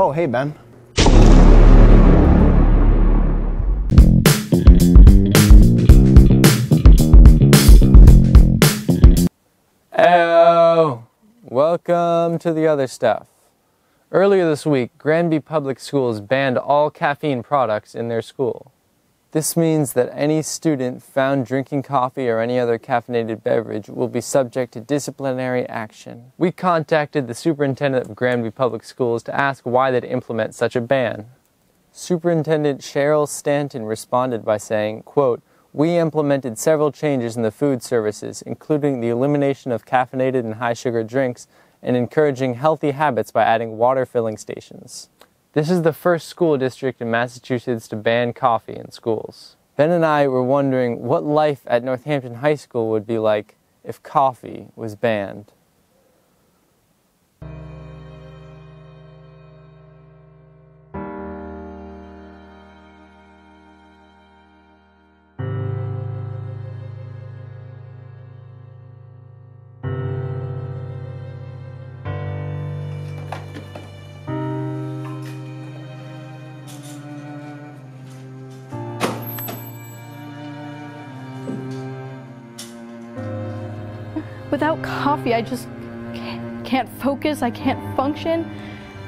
Oh, hey, Ben. Welcome to the other stuff. Earlier this week, Granby Public Schools banned all caffeine products in their school. This means that any student found drinking coffee or any other caffeinated beverage will be subject to disciplinary action. We contacted the superintendent of Granby Public Schools to ask why they'd implement such a ban. Superintendent Cheryl Stanton responded by saying, quote, we implemented several changes in the food services, including the elimination of caffeinated and high sugar drinks and encouraging healthy habits by adding water filling stations. This is the first school district in Massachusetts to ban coffee in schools. Ben and I were wondering what life at Northampton High School would be like if coffee was banned. Without coffee, I just can't, focus, I can't function,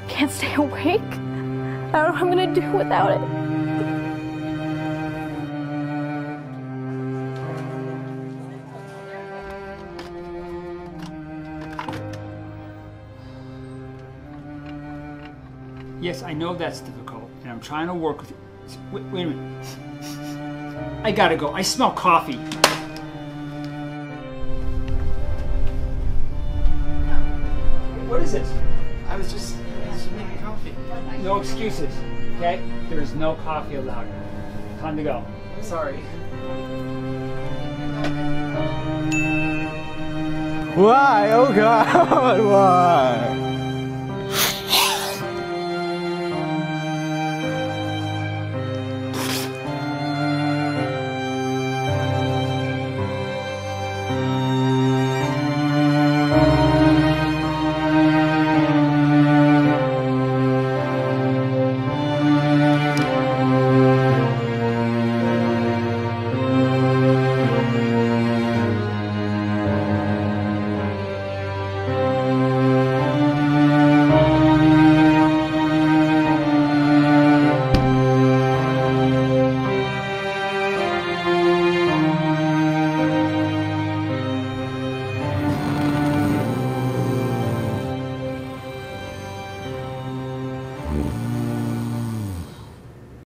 can't stay awake. I don't know what I'm gonna do without it. Yes, I know that's difficult, and I'm trying to work with you. Wait, wait a minute. I gotta go. I smell coffee. What is it? I was just, just making coffee. No excuses, okay? There is no coffee allowed. Time to go. Sorry. Why? Oh God, why?